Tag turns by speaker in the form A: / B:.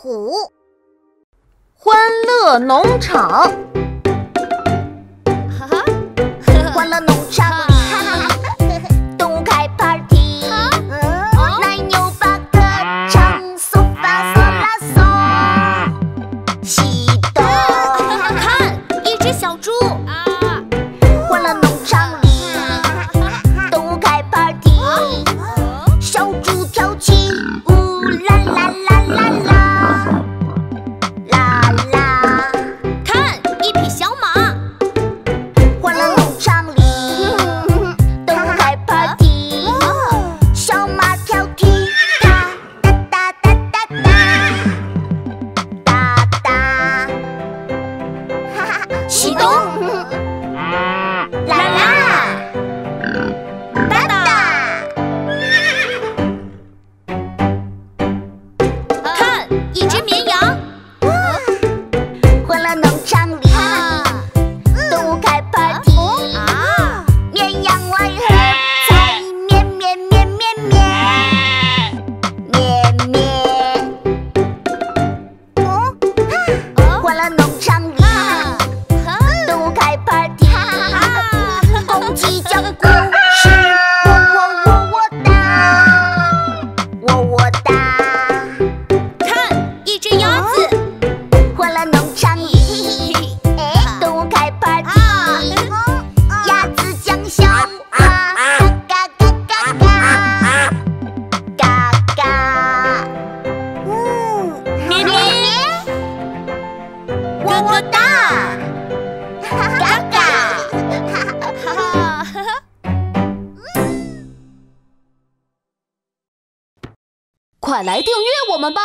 A: 虎。欢乐农场，
B: 欢乐农场。里，动物开 party，奶牛八个唱嗦发嗦。啦嗦，西哆。
A: 看一只小猪，一只绵羊，
B: 欢乐农场里，欢乐农场里，动物开 party，鸭子讲笑话，嘎嘎嘎嘎嘎嘎嘎，嗯，
A: 咩咩，
B: 么么哒，嘎嘎。
A: 快来订阅我们吧！